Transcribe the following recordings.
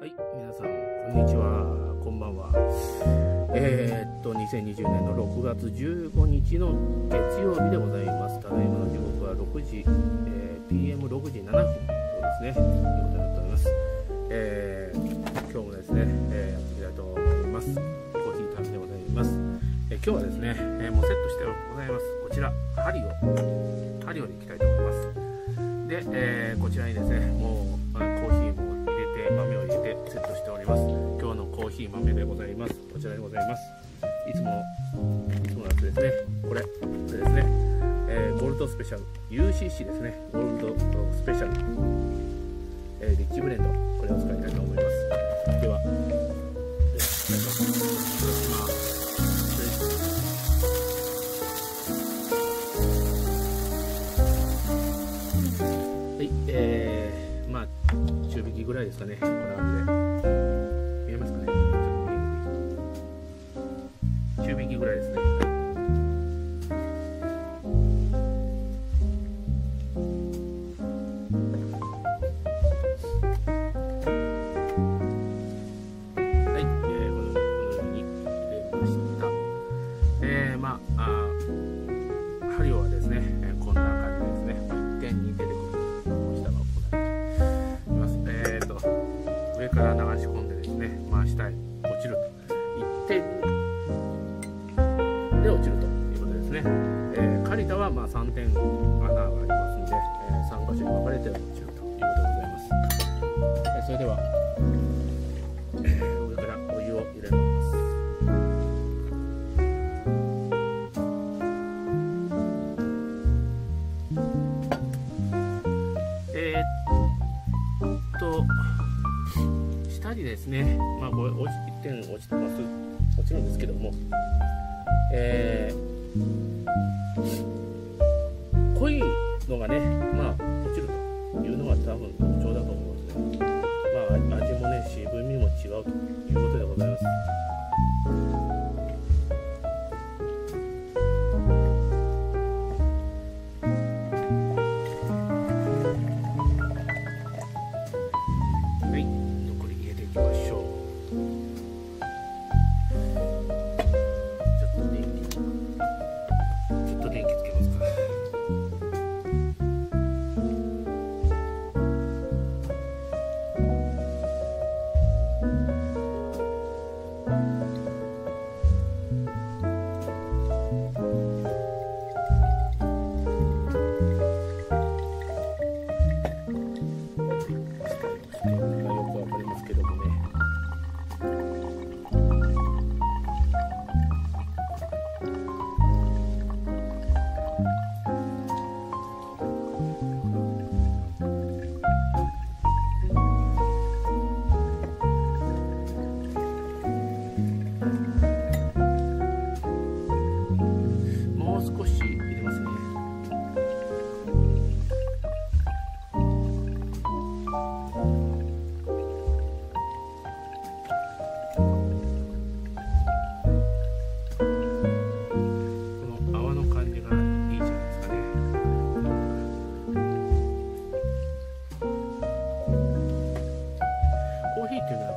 はい、皆さん、こんにちは、こんばんは。えー、っと、2020年の6月15日の月曜日でございます。ただいまの時刻は6時、えー、PM6 時7分ですね、ということになっております。えー、今日もですね、えー、やっていきたいと思います。コーヒータイムでございます。え今日はですね、えもうセットしてございます。こちら、ハリオ、ハリオでいきたいと思います。で、えこちらにですね、もうセットしております。今日のコーヒー豆でございます。こちらでございます。いつも、いつものやつですね。これ、これですね。えーゴールドスペシャル、UCC ですね。ゴールドスペシャル、えーリッチブレンド、これを使いたいと思います。では、では、お願いします。いただきます。はい、えー、まあ、中引きぐらいですかね、こんな感じで。見えますかねちょっと右に中引きぐらいですね。で落ちるということですね。えー、カリタはまあ3点穴がありますんで、えー3箇所に分かれて落ちるということでございます。えーそれでは、えー上からお湯を入れます。えーっと、下にですね、まあ、これ落ち1点落ちてます、落ちるんですけども、えー濃いのがね、まあ、落ちるというのが多分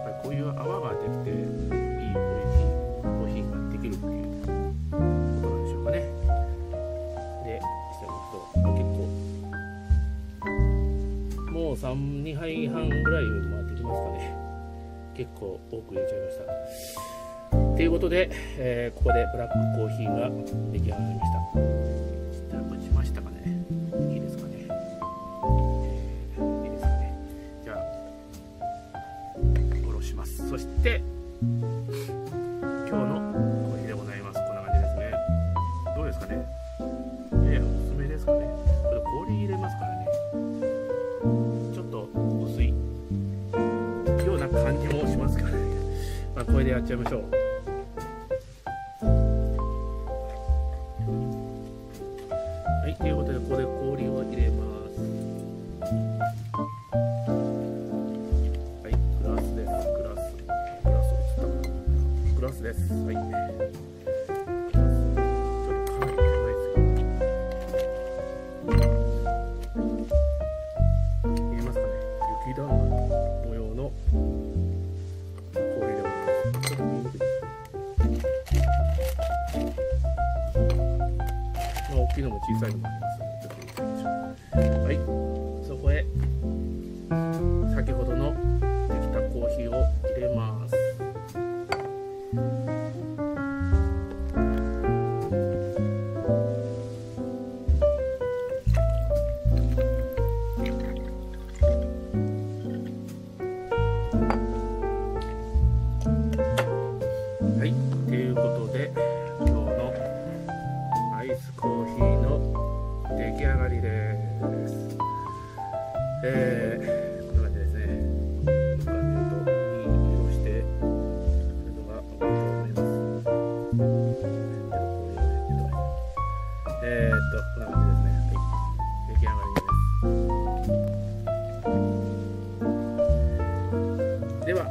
ぱりこういう泡ができていい美味しいコーヒーができるっていうことなんでしょうかね。で、してますと結構もう3、2杯半ぐらい回ってきますかね。結構多く入れちゃいました。ということで、えーここでブラックコーヒーが出来上がりました。そして、今日のコーヒーでございます。こんな感じですね。どうですかね？やや薄めですかね？これ氷入れますからね。ちょっと薄いような感じもしますからね。まあ、これでやっちゃいましょう。大きいのも小さいのもあります。えー、こんな感じですね。こんな感じといい色してるのが分かると思います。えーっと、こんな感じですね。はい、出来上がりです。では、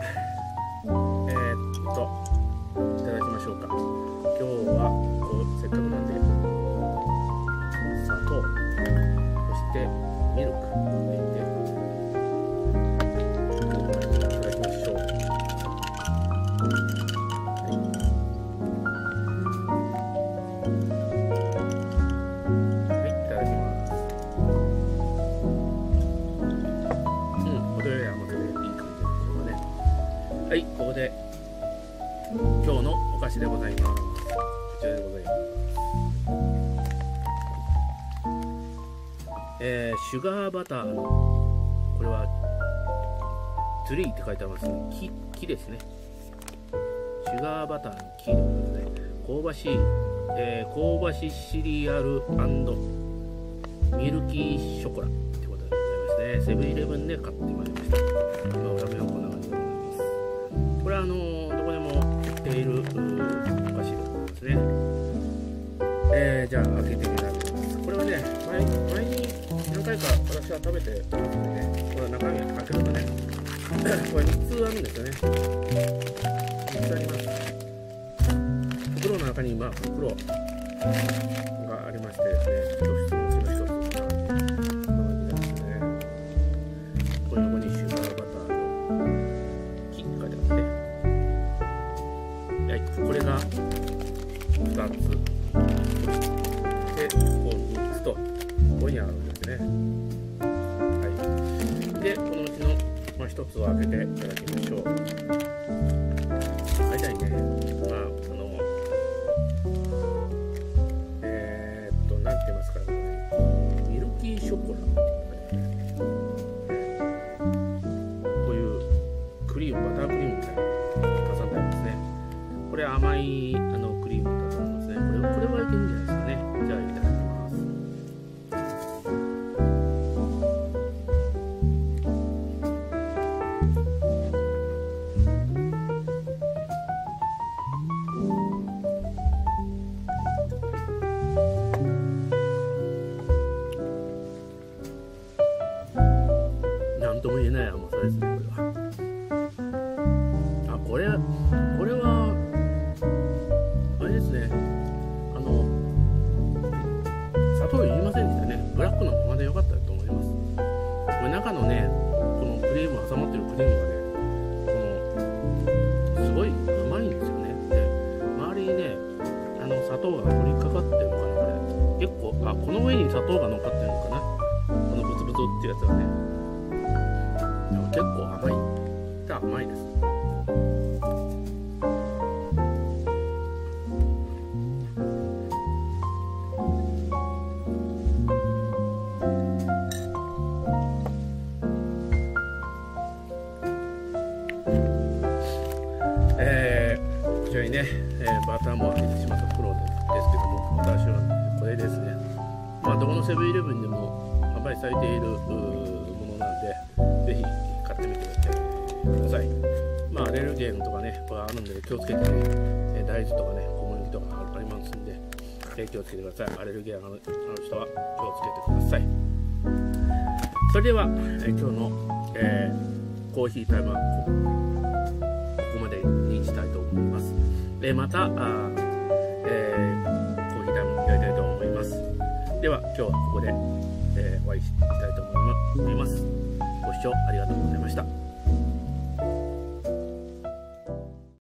えー、シュガーバターの、これは、ツリーって書いてありますね。木、木ですね。シュガーバターの木でございますね。香ばしい、えー香ばしシリアルミルキーショコラってことでございますね。セブンイレブンで買ってまいりました。今、画面はこんな感じでございます。これはあのーどこでも売っているお菓子でございますね。えー、じゃあ開けて回か私は食べてますんでね、これ中身開けるとね、これ3つあるんですよね。3つあります。袋の中にまあ袋がありましてですね、一つのうちの一つこんな感じですね。これ横にシュガーバターの木って書いてあって、はい、これが2つ、そしてここ3つと、ここにあるんですね。はい。で、このうちの、まあ、1つを開けていただきましょう。大体ね、まあ、なんとも言えない甘さですね、これは。あ、これ、これは、あれですね、あの、砂糖いりませんでしたね。ブラックのままでよかったと思います。これ中のね、このクリーム挟まってるクリームがね、この、すごい甘いんですよね。で、周りにね、あの、砂糖が振りかかってるのかな、これ。結構、あ、この上に砂糖が乗っかってるのかな。このブツブツってやつがね。甘いです。えー、こちらにね、えーバターも開けてしまった袋ですけども、私はこれですね。まあ、どこのセブンイレブンでも販売されているものなんで、ぜひ買ってみてください。くださいまあ、アレルゲンとかね、これあるんで気をつけてね、え大豆とかね、小麦とかありますんで、え気をつけてください。アレルゲンあるある人は気をつけてください。それでは、え今日の、えーコーヒータイムはここまでにしたいと思います。えまた、あえーコーヒータイムやりたいと思います。では、今日はここで、えーお会いしたいと思います。ご視聴ありがとうございました。